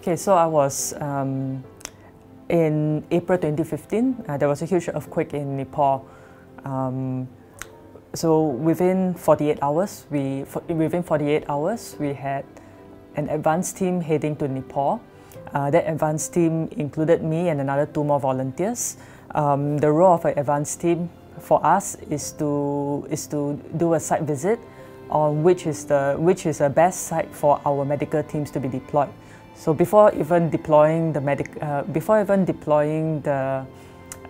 Okay, so I was um, in April 2015. Uh, there was a huge earthquake in Nepal. Um, so within 48 hours, we within 48 hours we had an advance team heading to Nepal. Uh, that advance team included me and another two more volunteers. Um, the role of an advance team for us is to is to do a site visit on which is the which is the best site for our medical teams to be deployed. So before even deploying the medic, uh, before even deploying the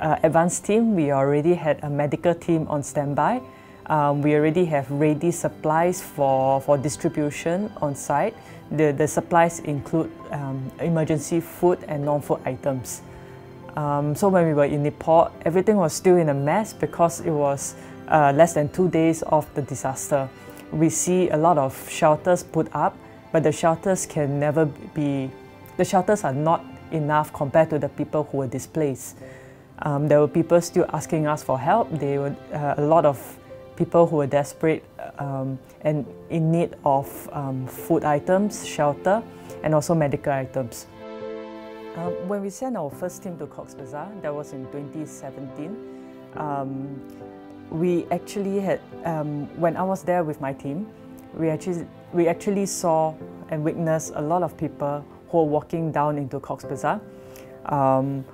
uh, advanced team, we already had a medical team on standby. Um, we already have ready supplies for, for distribution on site. The, the supplies include um, emergency food and non-food items. Um, so when we were in Nepal, everything was still in a mess because it was uh, less than two days of the disaster. We see a lot of shelters put up, but the shelters can never be, the shelters are not enough compared to the people who were displaced. Um, there were people still asking us for help. There were uh, a lot of people who were desperate um, and in need of um, food items, shelter, and also medical items. Uh, when we sent our first team to Cox's Bazar, that was in 2017, um, we actually had, um, when I was there with my team, we actually, we actually saw and witnessed a lot of people who were walking down into Cox's Bazar. Um,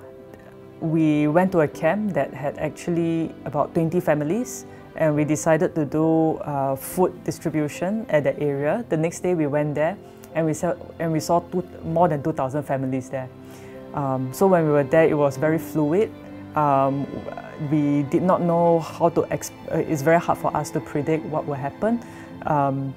we went to a camp that had actually about 20 families and we decided to do uh, food distribution at the area. The next day we went there and we saw, and we saw two, more than 2,000 families there. Um, so when we were there, it was very fluid. Um, we did not know how to, uh, it's very hard for us to predict what will happen. Um,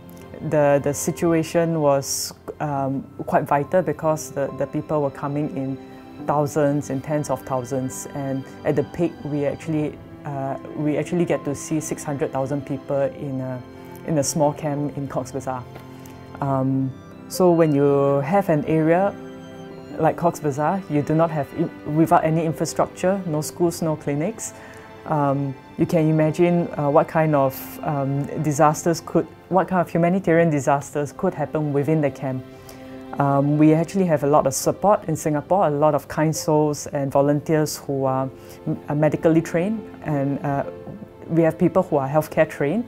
the, the situation was um, quite vital because the, the people were coming in thousands and tens of thousands and at the peak we actually uh, we actually get to see 600,000 people in a, in a small camp in Cox's Bazar. Um, so when you have an area like Cox's Bazar, you do not have, without any infrastructure, no schools, no clinics, um, you can imagine uh, what kind of um, disasters could, what kind of humanitarian disasters could happen within the camp. Um, we actually have a lot of support in Singapore, a lot of kind souls and volunteers who are, are medically trained, and uh, we have people who are healthcare trained.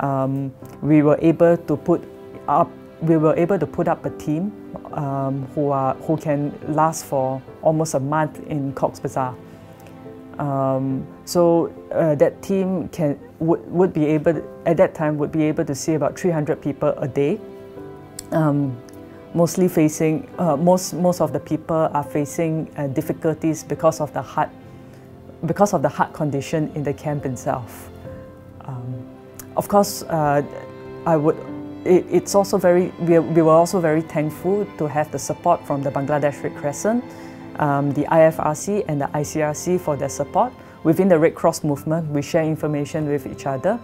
Um, we were able to put up, we were able to put up a team um, who are who can last for almost a month in Cox's Bazar. Um, so uh, that team can would, would be able to, at that time would be able to see about 300 people a day. Um, mostly facing, uh, most, most of the people are facing uh, difficulties because of the heart, because of the heart condition in the camp itself. Um, of course, uh, I would, it, it's also very, we, we were also very thankful to have the support from the Bangladesh Red Crescent, um, the IFRC and the ICRC for their support. Within the Red Cross movement, we share information with each other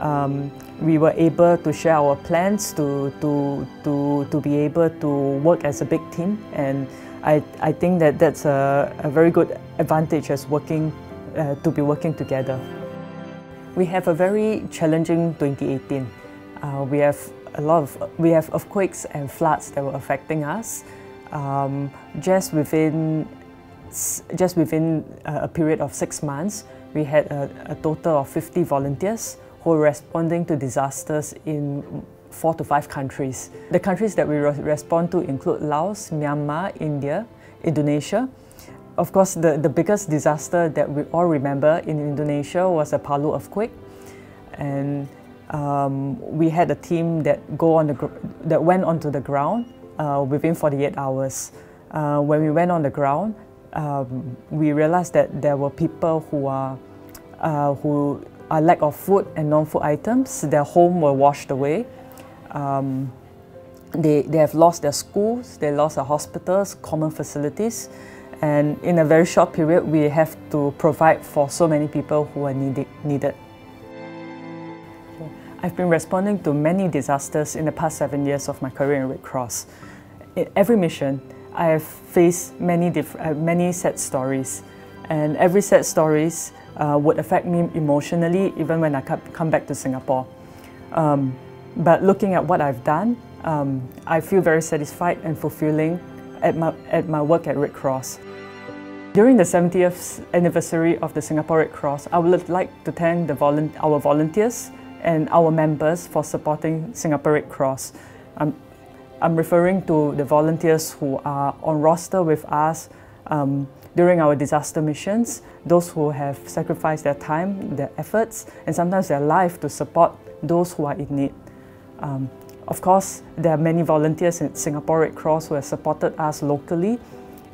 um, we were able to share our plans to, to, to, to be able to work as a big team. And I, I think that that's a, a very good advantage as working, uh, to be working together. We have a very challenging 2018. Uh, we have a lot of, we have earthquakes and floods that were affecting us. Um, just within just within a period of six months, we had a, a total of 50 volunteers who were responding to disasters in four to five countries. The countries that we re respond to include Laos, Myanmar, India, Indonesia. Of course, the, the biggest disaster that we all remember in Indonesia was the Palu earthquake. And um, we had a team that, go on the, that went onto the ground uh, within 48 hours. Uh, when we went on the ground, um, we realized that there were people who are uh, who a lack of food and non-food items. Their home were washed away. Um, they, they have lost their schools, they lost their hospitals, common facilities. And in a very short period, we have to provide for so many people who are needed. needed. I've been responding to many disasters in the past seven years of my career in Red Cross. In every mission, I have faced many, uh, many sad stories. And every sad stories uh, would affect me emotionally even when I come back to Singapore. Um, but looking at what I've done, um, I feel very satisfied and fulfilling at my, at my work at Red Cross. During the 70th anniversary of the Singapore Red Cross, I would like to thank the volu our volunteers and our members for supporting Singapore Red Cross. I'm, I'm referring to the volunteers who are on roster with us um, during our disaster missions, those who have sacrificed their time, their efforts, and sometimes their life to support those who are in need. Um, of course, there are many volunteers in Singapore Red Cross who have supported us locally,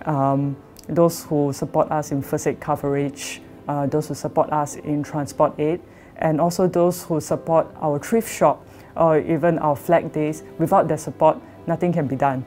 um, those who support us in first aid coverage, uh, those who support us in transport aid, and also those who support our thrift shop or even our flag days. Without their support, nothing can be done.